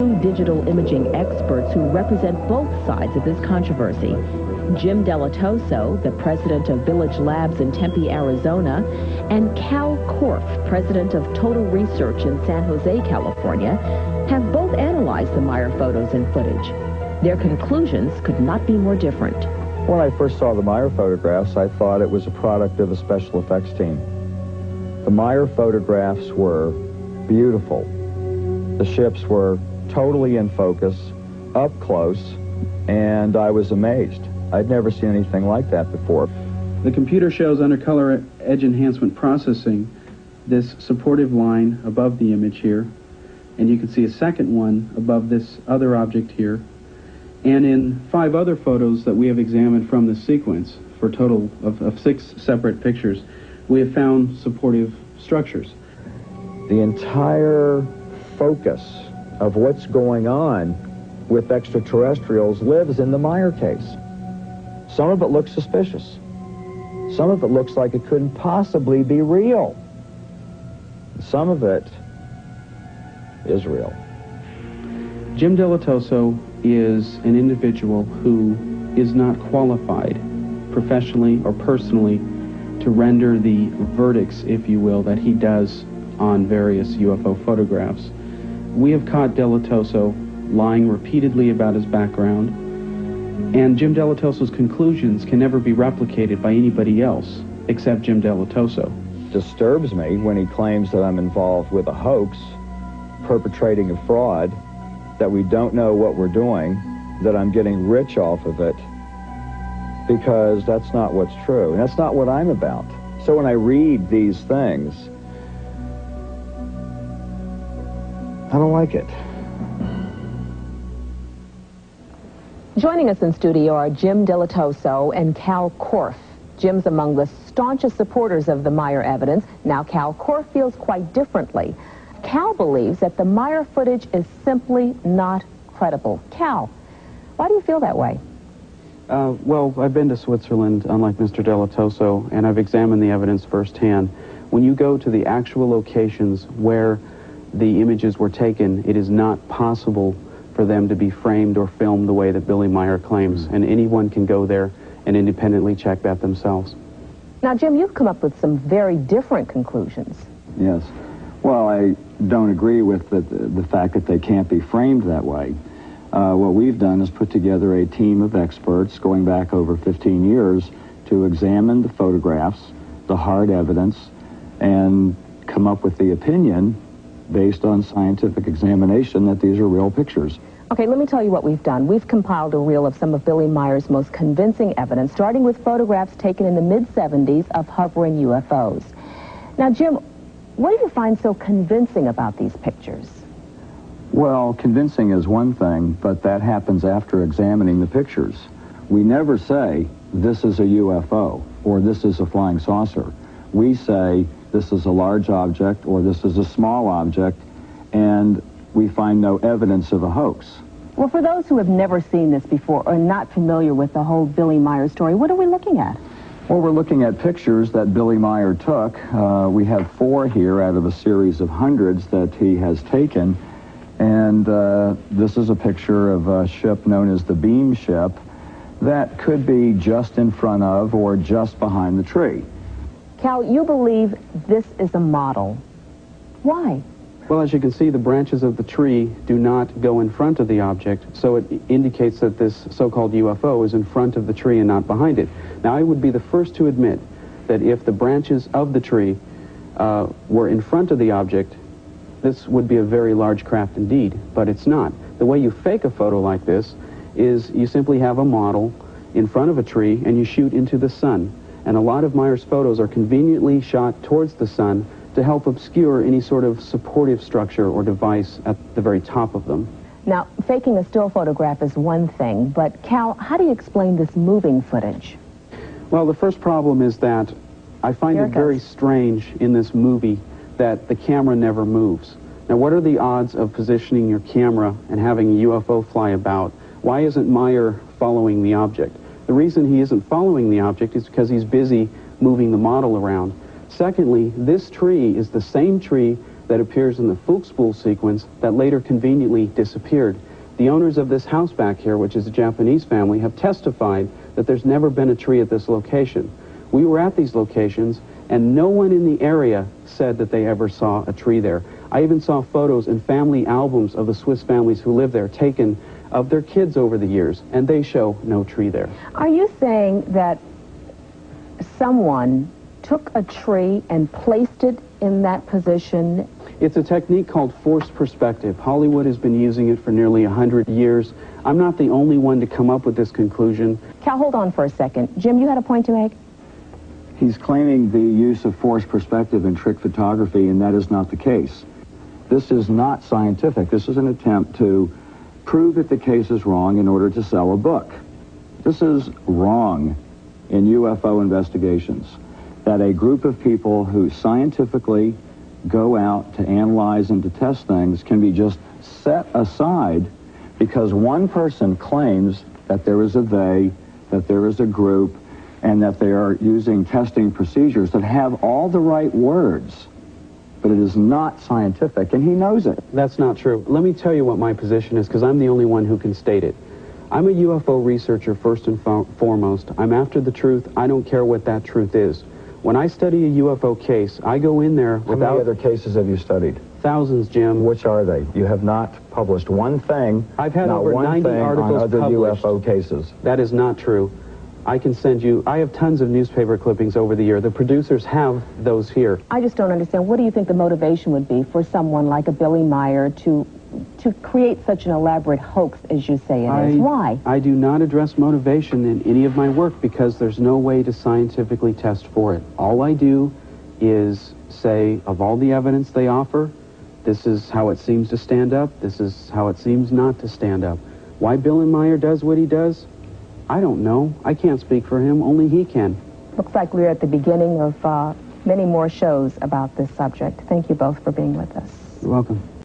two digital imaging experts who represent both sides of this controversy. Jim Dilettoso, the president of Village Labs in Tempe, Arizona, and Kal Korff, president of Total Research in San Jose, California, have both analyzed the Meier photos and footage. Their conclusions could not be more different. When I first saw the Meier photographs, I thought it was a product of a special effects team. The Meier photographs were beautiful. The ships were totally in focus, up close, and I was amazed. I'd never seen anything like that before. The computer shows under color edge enhancement processing this supportive line above the image here, and you can see a second one above this other object here. And in five other photos that we have examined from this sequence, for a total of, of six separate pictures, we have found supportive structures. The entire focus of what's going on with extraterrestrials lives in the Meier case. Some of it looks suspicious. Some of it looks like it couldn't possibly be real. Some of it is real. Jim Dilettoso is an individual who is not qualified professionally or personally to render the verdicts, if you will, that he does on various UFO photographs. We have caught Dilettoso lying repeatedly about his background, and Jim Dilettoso's conclusions can never be replicated by anybody else except Jim Dilettoso. Disturbs me when he claims that I'm involved with a hoax, perpetrating a fraud, that we don't know what we're doing, that I'm getting rich off of it, because that's not what's true. And that's not what I'm about. So when I read these things, I don't like it. Joining us in studio are Jim Dilettoso and Kal Korff. Jim's among the staunchest supporters of the Meier evidence. Now Kal Korff feels quite differently. Kal believes that the Meier footage is simply not credible. Kal, why do you feel that way? Uh, well, I've been to Switzerland, unlike Mr. Dilettoso, and I've examined the evidence firsthand. When you go to the actual locations where the images were taken, it is not possible for them to be framed or filmed the way that Billy Meier claims, and anyone can go there and independently check that themselves. Now, Jim, you've come up with some very different conclusions. Yes. Well, I don't agree with the, the fact that they can't be framed that way. Uh, what we've done is put together a team of experts going back over 15 years to examine the photographs, the hard evidence, and come up with the opinion based on scientific examination that these are real pictures. Okay, let me tell you what we've done. We've compiled a reel of some of Billy Meier's most convincing evidence, starting with photographs taken in the mid-70s of hovering UFOs. Now, Jim, what do you find so convincing about these pictures? Well, convincing is one thing, but that happens after examining the pictures. We never say, this is a UFO, or this is a flying saucer. We say, this is a large object, or this is a small object, and we find no evidence of a hoax. Well, for those who have never seen this before or not familiar with the whole Billy Meier story, what are we looking at? Well, we're looking at pictures that Billy Meier took. Uh, we have four here out of a series of hundreds that he has taken. And uh, this is a picture of a ship known as the Beam Ship that could be just in front of or just behind the tree. Kal, you believe this is a model. Why? Well, as you can see, the branches of the tree do not go in front of the object, so it indicates that this so-called UFO is in front of the tree and not behind it. Now, I would be the first to admit that if the branches of the tree uh, were in front of the object, this would be a very large craft indeed, but it's not. The way you fake a photo like this is you simply have a model in front of a tree and you shoot into the sun. And a lot of Meier's photos are conveniently shot towards the sun to help obscure any sort of supportive structure or device at the very top of them. Now, faking a still photograph is one thing, but Kal, how do you explain this moving footage? Well, the first problem is that I find it it very strange in this movie that the camera never moves. Now, what are the odds of positioning your camera and having a UFO fly about? Why isn't Meier following the object? The reason he isn't following the object is because he's busy moving the model around. Secondly, this tree is the same tree that appears in the Fuchsbüel sequence that later conveniently disappeared. The owners of this house back here, which is a Japanese family, have testified that there's never been a tree at this location. We were at these locations, and no one in the area said that they ever saw a tree there. I even saw photos in family albums of the Swiss families who live there taken of their kids over the years, and they show no tree there. Are you saying that someone took a tree and placed it in that position? It's a technique called forced perspective. Hollywood has been using it for nearly 100 years. I'm not the only one to come up with this conclusion. Kal, hold on for a second. Jim, you had a point to make? He's claiming the use of forced perspective in trick photography, and that is not the case. This is not scientific. This is an attempt to prove that the case is wrong in order to sell a book. This is wrong in UFO investigations, that a group of people who scientifically go out to analyze and to test things can be just set aside because one person claims that there is a they, that there is a group, and that they are using testing procedures that have all the right words, but it is not scientific, and he knows it. That's not true. Let me tell you what my position is, because I'm the only one who can state it. I'm a UFO researcher first and fo foremost. I'm after the truth. I don't care what that truth is. When I study a UFO case, I go in there How without many other cases have you studied? thousands, Jim. Which are they? You have not published one thing, I've had over one 90 thing articles on other published. UFO cases. That is not true. I can send you, I have tons of newspaper clippings over the year. The producers have those here. I just don't understand. What do you think the motivation would be for someone like a Billy Meier to to create such an elaborate hoax as you say it I, is? Why? I do not address motivation in any of my work because there's no way to scientifically test for it. All I do is say, of all the evidence they offer, this is how it seems to stand up, this is how it seems not to stand up. Why Bill and Meier does what he does, I don't know. I can't speak for him, only he can. Looks like we're at the beginning of uh, many more shows about this subject. Thank you both for being with us. You're welcome.